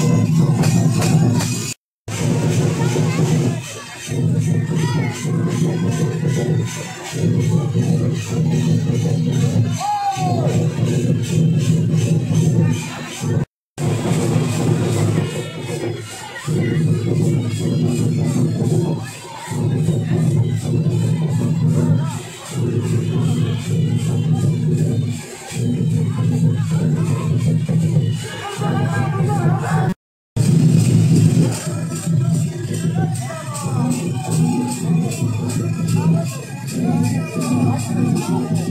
Oh! よろしくお願いします。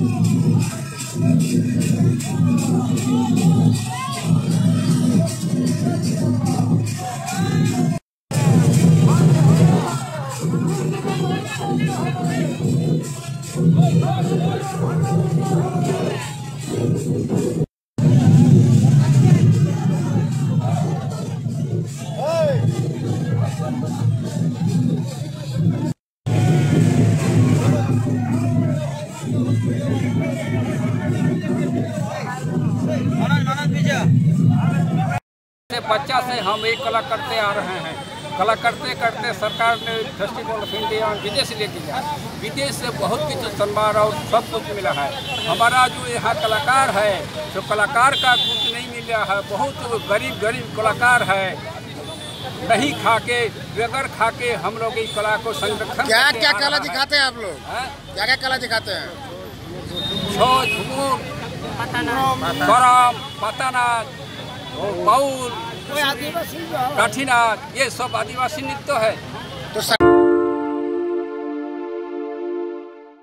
से बच्चा से हम एक कला करते आ रहे हैं। कला करते करते सरकार ने फेस्टिवल ऑफ़ इंडिया विदेश ले दिया विदेश से बहुत कुछ सम्मान और सब कुछ मिला है। हमारा जो यहाँ कलाकार है जो कलाकार का कुछ नहीं मिला है बहुत गरीब गरीब कलाकार है। नहीं खा के बगैर खा के हम लोग इस कला को संरक्षण क्या क्या कला दिखाते हैं आप लोग? क्या क्या कला दिखाते हैं? छो झूर करम पतानाथ बाउल कठिनाथ ये सब आदिवासी नृत्य है। तो सर...